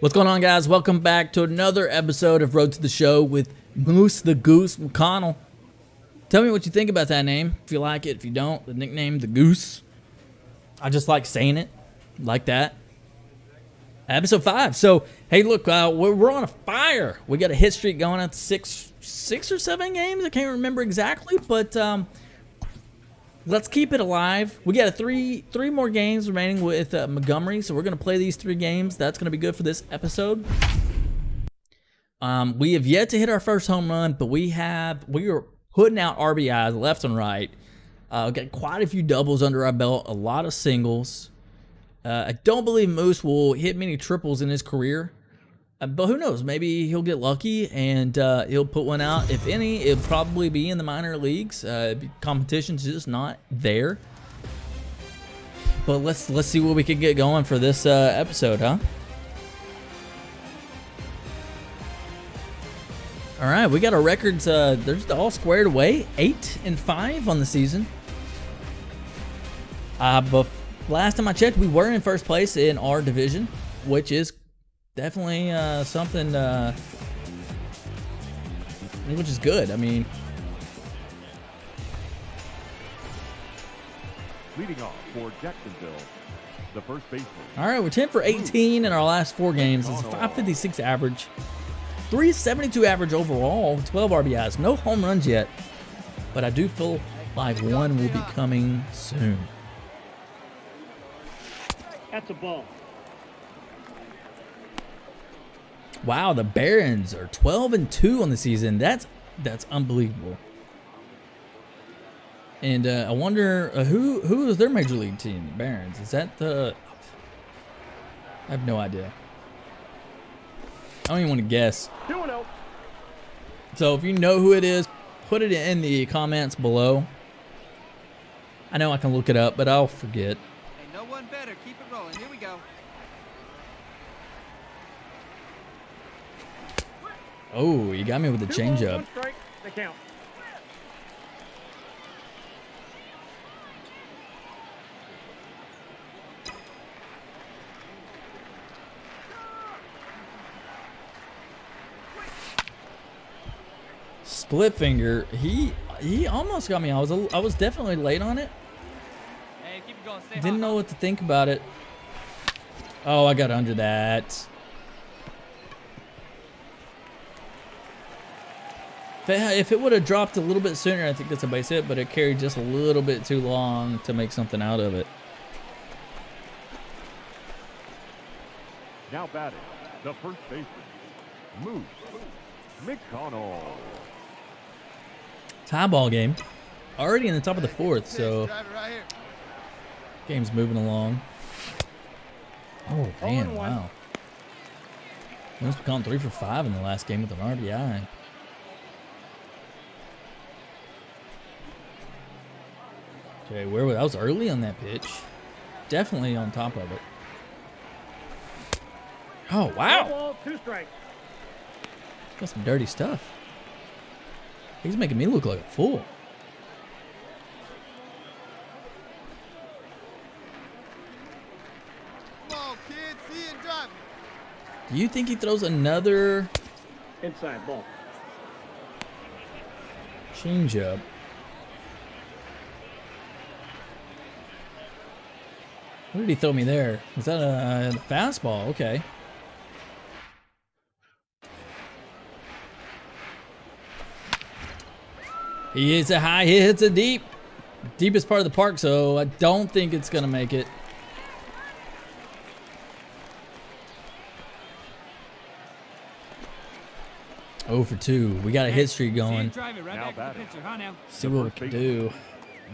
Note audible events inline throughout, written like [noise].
What's going on, guys? Welcome back to another episode of Road to the Show with Moose the Goose McConnell. Tell me what you think about that name. If you like it, if you don't, the nickname, the Goose. I just like saying it like that. Episode five. So, hey, look, uh, we're, we're on a fire. We got a hit streak going at six, six or seven games. I can't remember exactly, but um, let's keep it alive. We got three three more games remaining with uh, Montgomery, so we're gonna play these three games. That's gonna be good for this episode. Um, we have yet to hit our first home run, but we have we are putting out RBIs left and right. Uh, got quite a few doubles under our belt, a lot of singles. Uh, I don't believe Moose will hit many triples in his career. But who knows? Maybe he'll get lucky and uh, he'll put one out. If any, it'll probably be in the minor leagues. Uh, competition's just not there. But let's let's see what we can get going for this uh, episode, huh? All right, we got our records. Uh, they're all squared away. Eight and five on the season. Uh, but last time I checked, we were in first place in our division, which is definitely uh, something uh, which is good. I mean, leading off for Jacksonville, the first baseman. All right, we're 10 for 18 in our last four games. It's a 556 average, 372 average overall, 12 RBIs. No home runs yet, but I do feel like one will be coming soon. That's a ball. Wow, the Barons are 12 and 2 on the season. That's that's unbelievable. And uh, I wonder uh, who who is their major league team? The Barons. Is that the? I have no idea. I don't even want to guess. So if you know who it is, put it in the comments below. I know I can look it up, but I'll forget. Hey, no one better. Keep it rolling. Here we go. Oh, you got me with the Two balls, changeup. one strike, they count. Split finger. He he almost got me. I was a, I was definitely late on it. Hey, keep it going. Stay Didn't hot. know what to think about it. Oh, I got under that. If it, if it would have dropped a little bit sooner, I think that's a base hit, but it carried just a little bit too long to make something out of it. Now batting, the first baseman, Moose McConnell. Tie ball game. Already in the top of the fourth, so game's moving along. Oh, man, wow. Moose McConnell three for five in the last game with an RBI. Okay, where was that was early on that pitch. Definitely on top of it. Oh wow. ball, two strikes. Got some dirty stuff. He's making me look like a fool. On, kids, see and drive. Do you think he throws another Inside ball. changeup? What did he throw me there? Was that a fastball? Okay. He hits a high, he hits a deep. Deepest part of the park, so I don't think it's going to make it. Oh for two. We got a hit streak going. drive it right Now back to the batting. pitcher, huh now? See what we can do.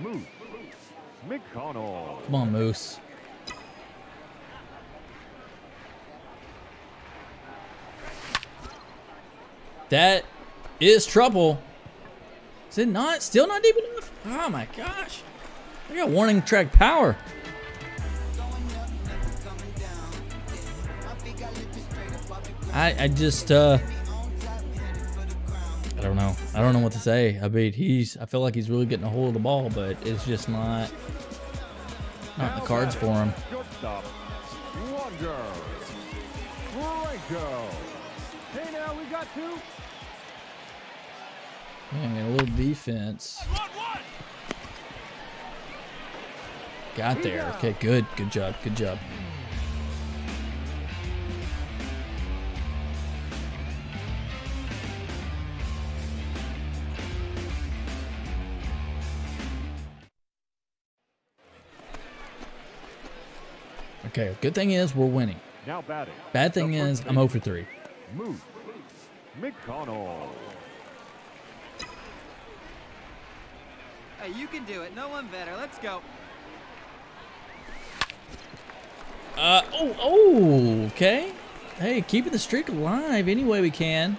Moose McConnell. Come on, Moose. That is trouble. Is it not? Still not deep enough? Oh my gosh. I got warning track power. I I just uh I don't know. I don't know what to say. I mean, he's. I feel like he's really getting a hold of the ball, but it's just not not the cards for him. Hey now, we got two. Yeah, a little defense. Got there. Okay, good. Good job. Good job. Okay, good thing is we're winning. Now batting. Bad thing is I'm 0 for 3. Moose McConnell. Hey, you can do it. No one better. Let's go. Uh, oh, oh, okay. Hey, keeping the streak alive any way we can.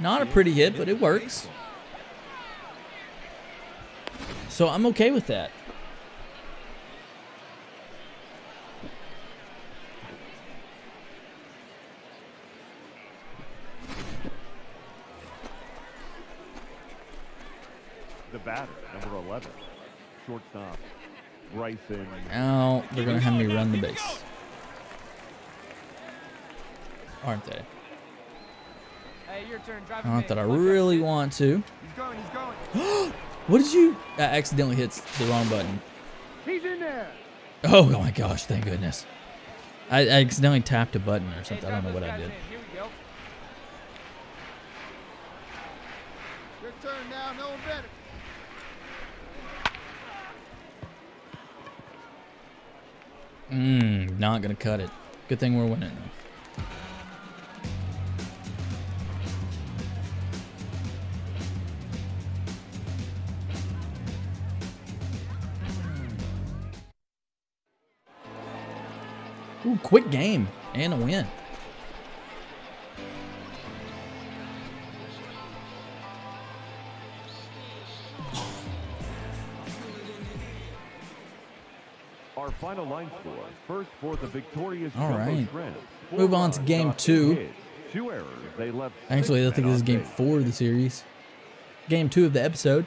Not a pretty hit, but it works. So I'm okay with that. Batter, number 11. Shortstop, Bryson. Now they're going to have me run the base. Aren't they? Hey, your turn. Driving Not that I really want to. He's going. He's going. [gasps] What did you? I accidentally hit the wrong button. He's in there. Oh, oh my gosh, thank goodness. I, I accidentally tapped a button or Hey, something. I don't know what I did. Here we go. Your turn now, no one better. Mmm, not to cut it. Good thing we're winning. Ooh, quick game and a win. For the victorious All right. Move on to game two. hits. Two errors. They left. Actually, I think this is game four of the series. Game two of the episode.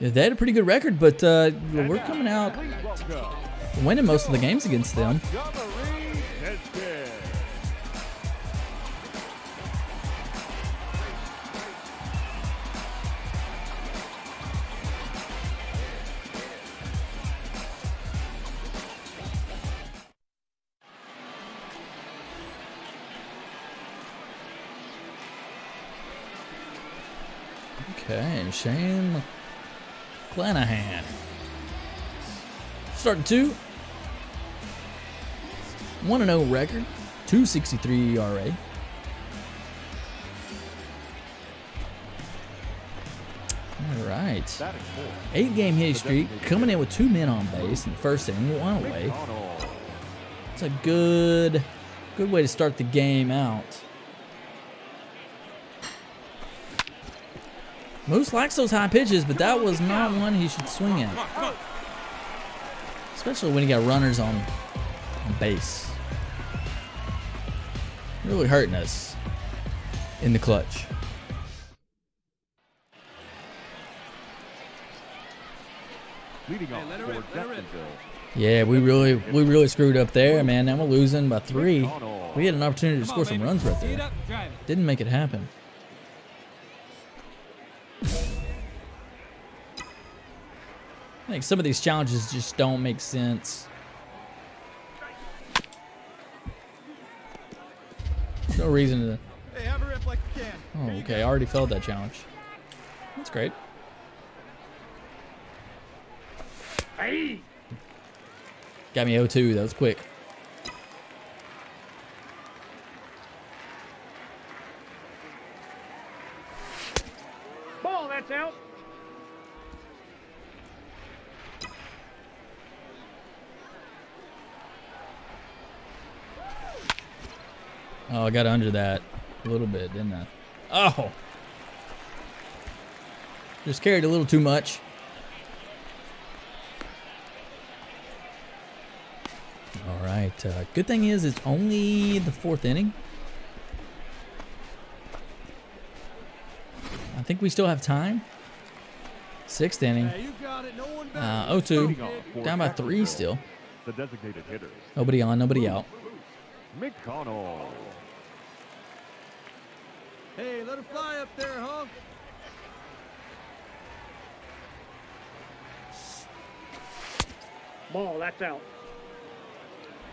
Yeah, they had a pretty good record, but uh, we're coming out winning most of the games against them. Shane McClanahan. Starting two. 1 0 record, 263 ERA. All right. Eight game hitting streak, coming in with two men on base in the first inning, one away. It's a good, good way to start the game out. Moose likes those high pitches, but that was not one he should swing at. Especially when he got runners on, on base. Really hurting us in the clutch. Leading off let her for rip, let her rip. Jacksonville. Yeah, we really we really screwed up there, man. Now we're losing by three. We had an opportunity to score some runs right there. up, drive it. Didn't make it happen. I think some of these challenges just don't make sense. No reason to. Hey, have a rip like you can. Oh, okay. I already failed that challenge. That's great. Hey. Got me 0-2. That was quick. Ball, that's out. Oh, I got under that a little bit, didn't I? Oh. Just carried a little too much. All right. Uh, good thing is it's only the fourth inning. I think we still have time. Sixth inning. Hey, you got it. No one better. Uh, 0-2. Leading off for Down by three still. The designated hitters. Nobody on, nobody out. McConnell. Hey, let her fly up there, huh? Ball, that's out.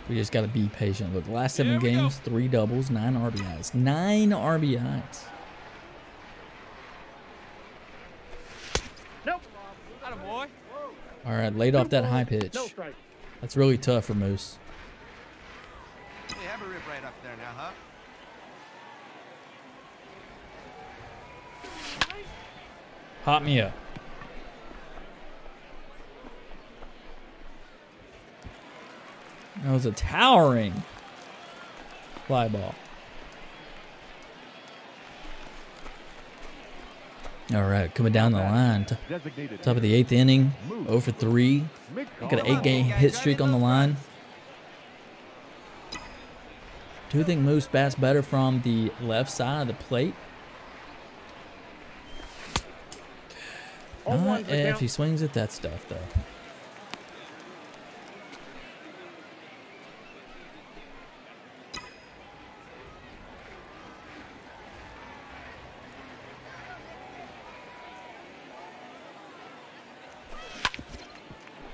We just got to be patient. Look, last seven Here we go. games, three doubles, nine RBIs. Nine RBIs. Nope. Got him, boy. All right, laid off that high pitch. No strike. That's really tough for Moose. Hey, have a rip right up there now, huh? Hot me up. That was a towering fly ball. All right, coming down the line. Top of the eighth inning, 0 for 3. Got an eight game hit streak on the line. Do you think Moose bats better from the left side of the plate? Not if he swings at that stuff, though.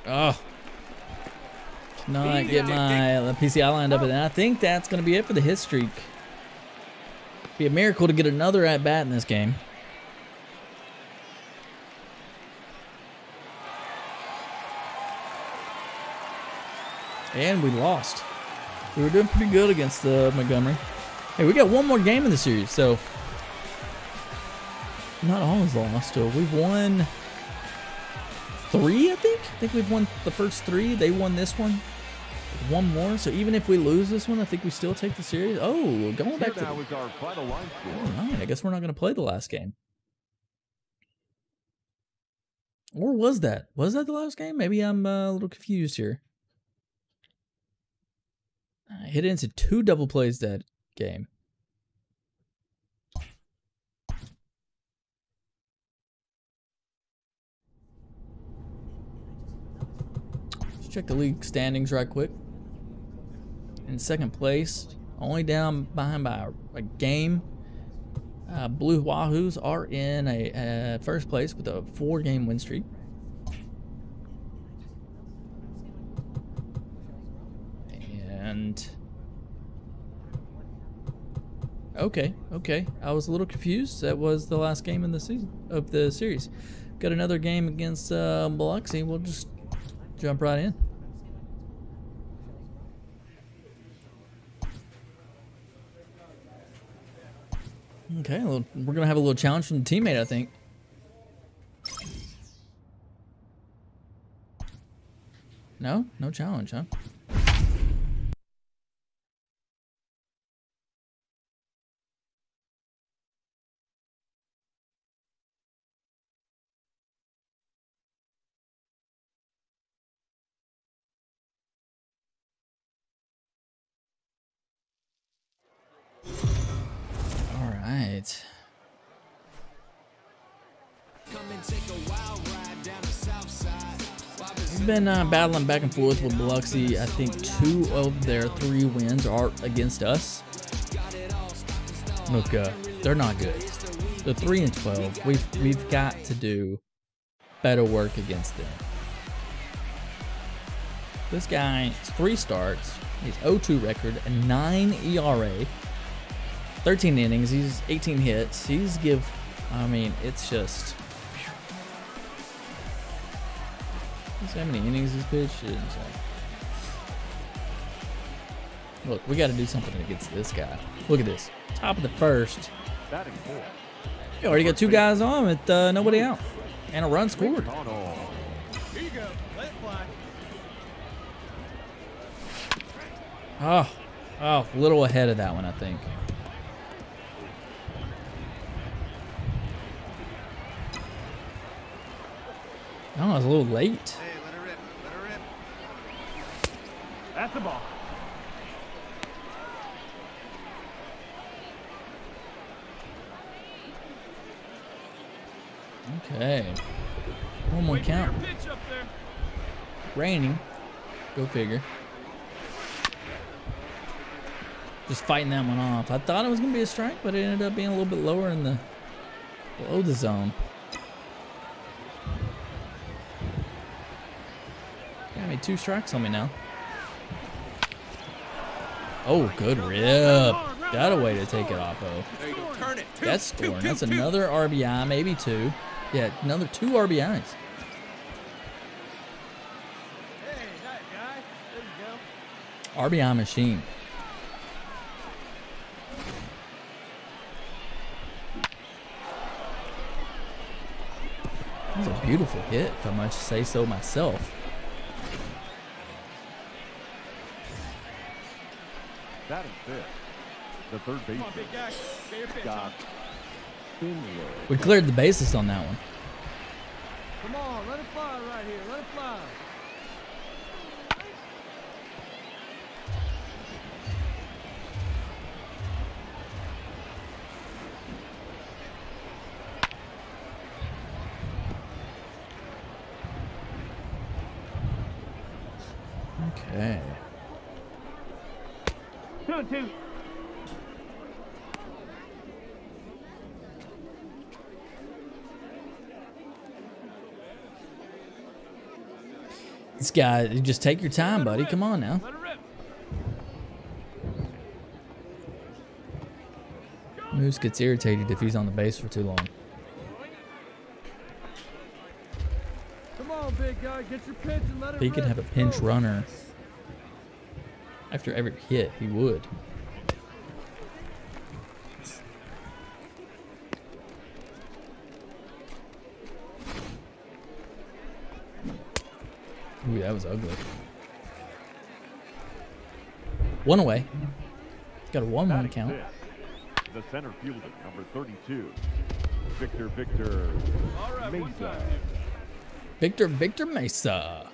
Oh. Cannot get my PCI lined up, and I think that's going to be it for the hit streak. Be a miracle to get another at bat in this game. And we lost. We were doing pretty good against uh, Montgomery. Hey, we got one more game in the series, so not all is lost. We've won three, I think. I think we've won the first three. They won this one. One more. So even if we lose this one, I think we still take the series. Oh, going back to. now is our final line score. All right, I guess we're not going to play the last game. Or was that? Was that the last game? Maybe I'm uh, a little confused here. I hit it into two double plays that game. Let's check the league standings right quick. In second place, only down behind by a, a game. Uh, Blue Wahoos are in a uh, first place with a four-game win streak. And okay, okay, I was a little confused. That was the last game in the season of the series. Got another game against uh, Biloxi. We'll just jump right in. Okay, little, we're gonna have a little challenge from the teammate, I think. No, no challenge, huh? Right. We've been uh, battling back and forth with Biloxi. I think two of their three wins are against us. Look, uh, they're not good. They're three and twelve. We've we've got to do better work against them. This guy is three starts. He's 0-2 record, a 9 ERA, 13 innings. He's 18 hits. He's give. I mean, it's just. How many innings he's pitched? Look, we got to do something against this guy. Look at this. Top of the first. Already got two guys on with uh, nobody out. And a run scored. Oh, oh, a little ahead of that one, I think. Oh, I was a little late. Hey, let her rip. Let her rip. That's the ball. Okay. One more count. Pitch up there. Raining. Go figure. Just fighting that one off. I thought it was gonna be a strike, but it ended up being a little bit lower in the below the zone. Me two strikes on me now. Oh, good rip. Got a way to take it off, oh. There you go. Turn it. Two, That's scoring. That's another RBI, maybe two. Yeah, another two RBIs. Hey, that guy. There you go. RBI machine. Was a beautiful hit, if I must say so myself. Batting fifth, the third Come on, baseman, big guy. Get your pitch. Scott Finley. We cleared the bases on that one. Come on, let it fly right here. Let it fly. Two and two. This guy, just take your time, buddy. Come on now. Let it rip. Moose gets irritated if he's on the base for too long. Come on, big guy. Get your pitch and let it If he could have a pinch runner after every hit, he would. Ooh, that was ugly. One away. Got a 1 1 count. fifth, the center fielder, number 32, Victor Victor All right, one Mesa. Victor Victor Mesa.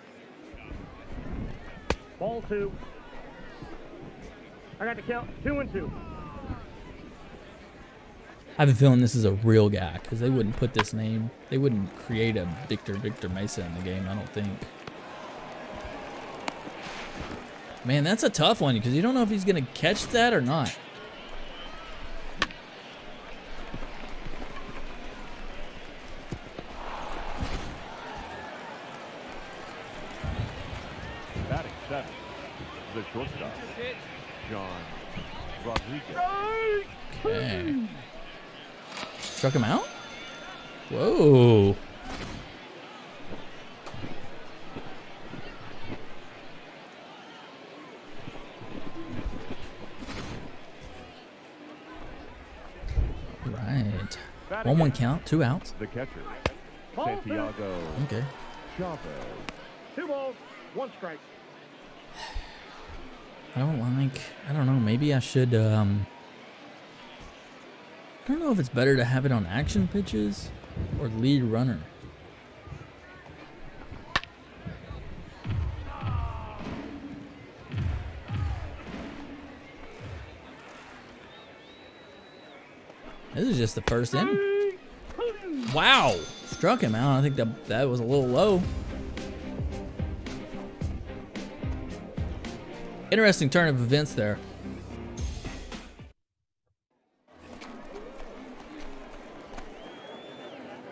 Ball two. I got the count. Two and two. I have a feeling this is a real guy because they wouldn't put this name. They wouldn't create a Victor Victor Mesa in the game. I don't think. Man, that's a tough one because you don't know if he's gonna catch that or not. Batting seventh, the shortstop, John Rodriguez. Okay. Struck him out. Whoa. Right. Batting One one count, two outs. The catcher, Santiago Okay. Chavez. Two balls. One strike. I don't like. I don't know. Maybe I should. Um, I don't know if it's better to have it on action pitches or lead runner. This is just the first inning. Wow, struck him out. I think that that was a little low. Interesting turn of events there.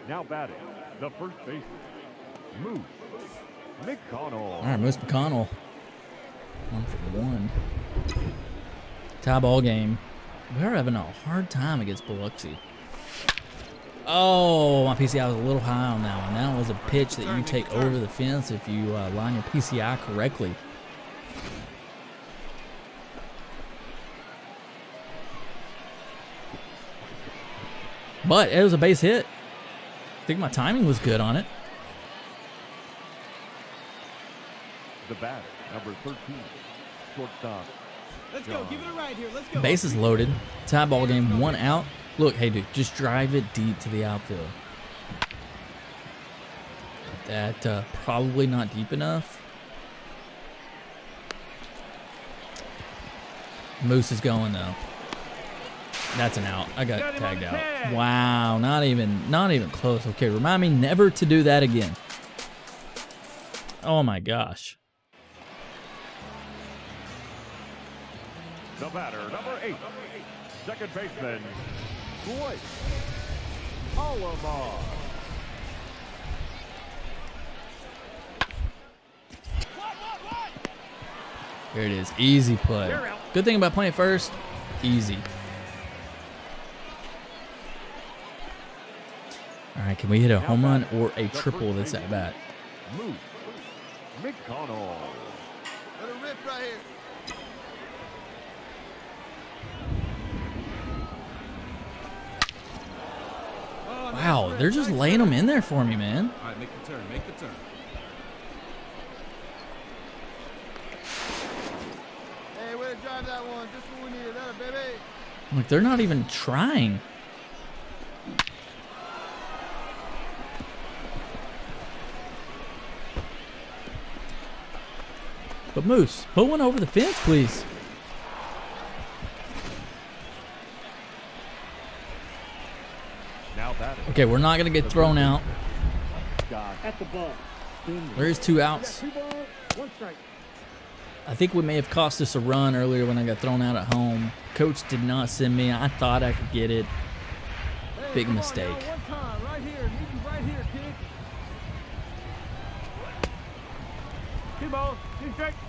Now batting, the first baseman, Moose McConnell. All right, Moose McConnell. One for one. Tie ball game. We're having a hard time against Biloxi. Oh, my PCI was a little high on that one. That was a pitch that you take over the fence if you uh, line your PCI correctly. But it was a base hit. I think my timing was good on it. The batter, number 13, shortstop, Let's go. Give it a ride here. Let's go. Bases loaded. Tie ball game. One out. Look, hey, dude, just drive it deep to the outfield. That uh, probably not deep enough. Moose is going though. That's an out. I got tagged out. Wow, not even, not even close. Okay, remind me never to do that again. Oh my gosh. The batter, number eight, second baseman, Blake Alomar. Here it is. Easy play. Good thing about playing first, easy. All right, can we hit a home run or a triple this at bat? Moose McConnell. Let it rip right here. Oh, wow, they're just laying them in there for me, man. All right, make the turn. Make the turn. Hey, way to drive that one. Just what we needed. That, baby. Like they're not even trying. But Moose, put one over the fence, please. Now. Okay, we're not gonna get thrown out. Scott At the ball. There's two outs. Two balls, one. I think we may have cost us a run earlier when I got thrown out at home. Coach did not send me. I thought I could get it. Hey, Big mistake. now, one time, right here. Meet you right here, kid. Two balls, two strikes.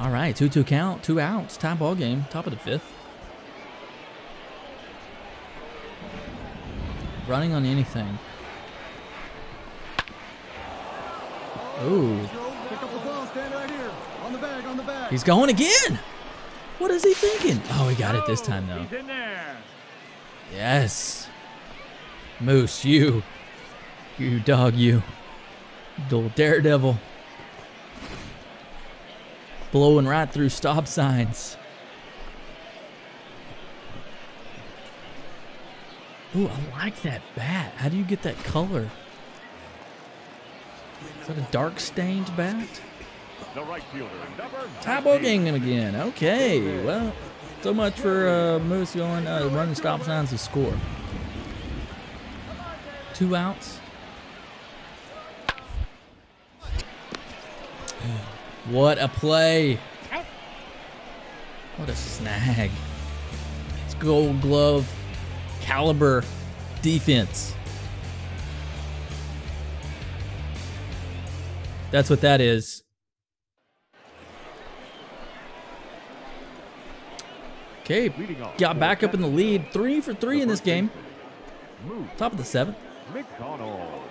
All right, 2 2 count, two outs, tie ball game, top of the fifth. Running on anything. Ooh, Pick up the ball. Stand right here. On the bag. On the bag. he's going again. What is he thinking? Oh, he got it this time, though. He's in there. Yes. Moose, you. You dog, you. Little daredevil. Blowing right through stop signs. Ooh, I like that bat. How do you get that color? Is that a dark stained bat? the right fielder, number Tie ball 19. game again. Okay, well, so much for uh, Moose going uh, running stop signs to score. Two outs. What a play! What a snag! It's Gold Glove caliber defense. That's what that is. Okay, got back up in the lead. Three for three in this game. Top of the seventh. McConnell.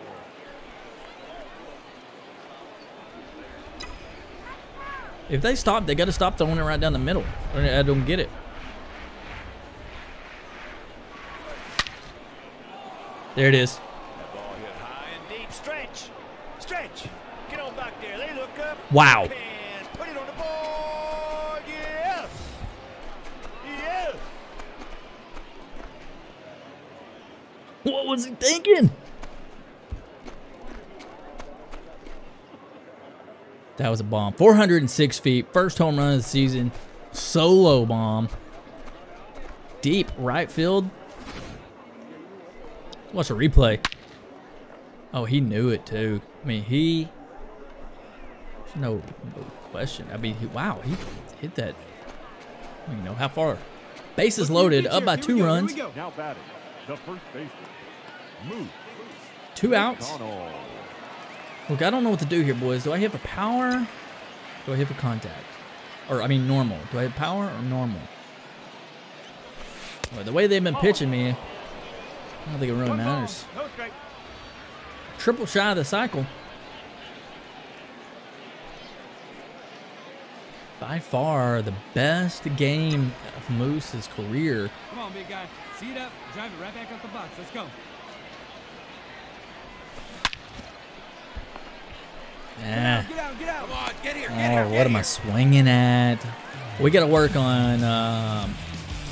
If they stop, they got to stop throwing it right down the middle. Or I don't get it. There it is. Ball hit high and deep. Stretch. Stretch. Get on back there. They look up. Wow. Put it on the board. Yes. Yes. What was he thinking? That was a bomb. 406 feet. First home run of the season. Solo bomb. Deep right field. Watch a replay. Oh, he knew it too. I mean, he. No, no question. I mean, he, wow, he hit that. You know how far? Bases loaded, up by two runs. Now batting, the first baseman, Moose Two outs. Look, I don't know what to do here, boys. Do I hit for power? Do I hit for contact? Or, I mean, normal. Do I hit power or normal? Well, the way they've been pitching me, I don't think it really matters. Triple shy of the cycle. By far, the best game of Moose's career. Come on, big guy. See it up. Drive it right back up the box. Let's go. Ah. Get out. Get out. Come on, get here, get Oh, what am I swinging at? We got to work on um,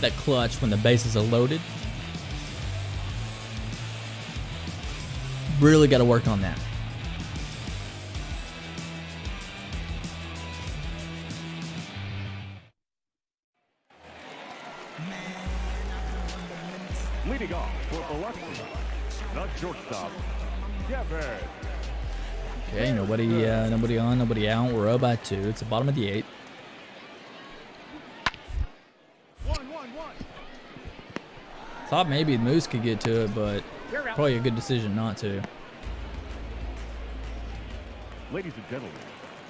that clutch when the bases are loaded. Really got to work on that. Nobody, uh, nobody on, nobody out. We're up by two. It's the bottom of the eighth. One, one, one. Thought maybe the Moose could get to it, but probably a good decision not to. Ladies and gentlemen,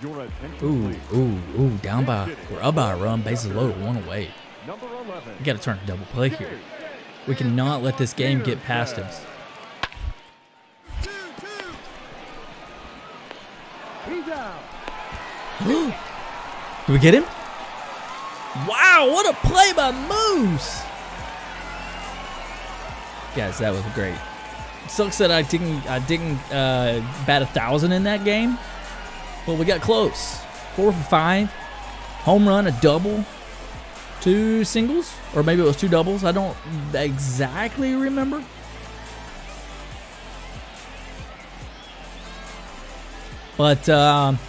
your attention Ooh, ooh, ooh, down by, we're up by a run, bases loaded, one away. Number 11. We gotta turn a double play here. We cannot let this game get past us. Two, two. He's out. [gasps] Did we get him? Wow, what a play by Moose! Guys, that was great. Sucks that I didn't I didn't uh, bat a thousand in that game, but we got close. Four for five, home run, a double, two singles, or maybe it was two doubles. I don't exactly remember. But um,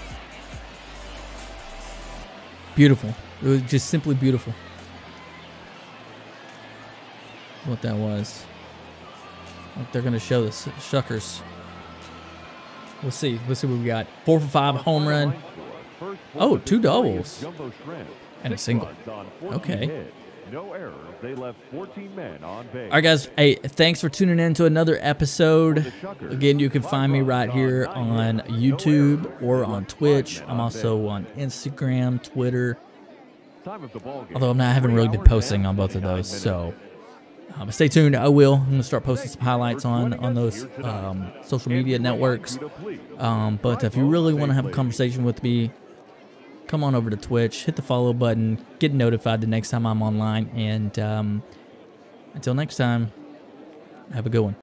beautiful. It was just simply beautiful. What that was. Oh, they're gonna show the shuckers. We'll see. We'll see what we got. Four for five, home run. Oh, two doubles. And a single. runs on 14 Okay. No errors. They left 14 men on base. All right, guys. Hey, thanks for tuning in to another episode. Again, you can find me right here on YouTube or on Twitch. I'm also on Instagram, Twitter. Time of the ball game, Although I'm not, I haven't really been posting on both of those, so but stay tuned. I will. I'm gonna start posting some highlights on on those um, social media networks. Um, but if you really want to have a conversation with me, come on over to Twitch, hit the follow button, get notified the next time I'm online, and um, until next time, have a good one.